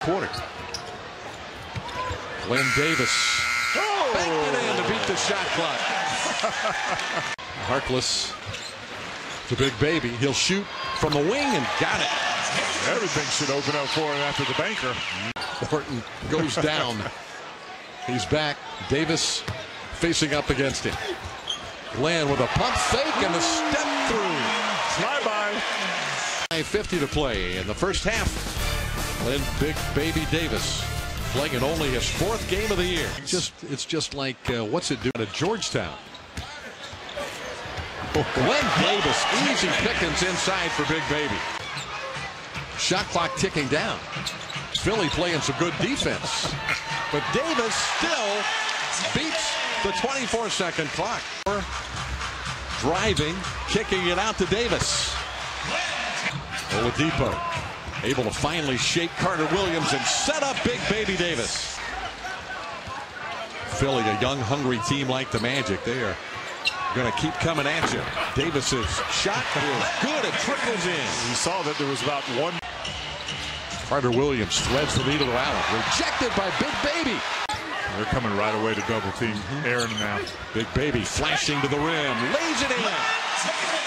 quarter. Glen Davis Oh! banked it in to beat the shot clock. Harkless to Big Baby. He'll shoot from the wing and got it. Everything should open up for him after the banker. Horton goes down. He's back. Davis facing up against him. Glen with a pump fake and a step through. Fly by. 5.50 to play in the first half. Glen Big Baby Davis playing in only his fourth game of the year. Just It's just like, uh, what's it doing at Georgetown? Glen Davis, easy pickings inside for Big Baby. Shot clock ticking down. Philly playing some good defense. But Davis still beats the 24 second clock. Driving, kicking it out to Davis. Oladipo able to finally shake Carter Williams and set up Big Baby Davis. Philly, a young, hungry team like the Magic, they are going to keep coming at you. Davis's shot is good. It trickles in. We saw that there was about one. Carter Williams threads the needle to Allen. Rejected by Big Baby. They're coming right away to double team mm-hmm. Aaron now. Big Baby flashing to the rim. Lays it in.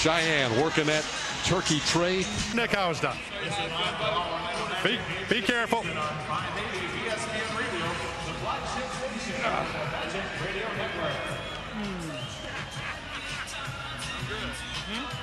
Cheyenne working that turkey tray. Nick Howesdon. Be, be careful. Hmm.